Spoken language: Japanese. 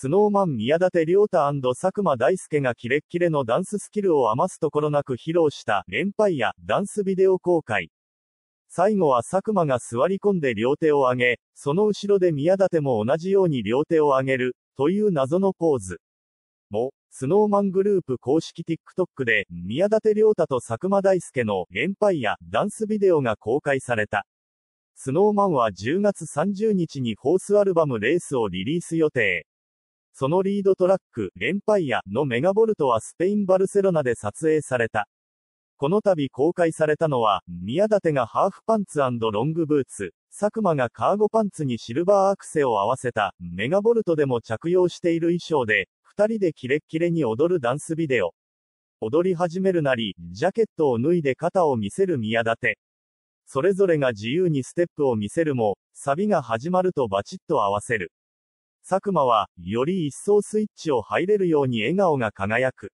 スノーマン宮舘亮太佐久間大介がキレッキレのダンススキルを余すところなく披露したエンパイアダンスビデオ公開。最後は佐久間が座り込んで両手を上げ、その後ろで宮舘も同じように両手を上げる、という謎のポーズ。も、スノーマングループ公式 TikTok で、宮舘亮太と佐久間大介のエンパイアダンスビデオが公開された。スノーマンは10月30日にフォースアルバムレースをリリース予定。そのリードトラック、エンパイアのメガボルトはスペイン・バルセロナで撮影された。この度公開されたのは、宮舘がハーフパンツロングブーツ、佐久間がカーゴパンツにシルバーアクセを合わせた、メガボルトでも着用している衣装で、二人でキレッキレに踊るダンスビデオ。踊り始めるなり、ジャケットを脱いで肩を見せる宮舘。それぞれが自由にステップを見せるも、サビが始まるとバチッと合わせる。佐久間は、より一層スイッチを入れるように笑顔が輝く。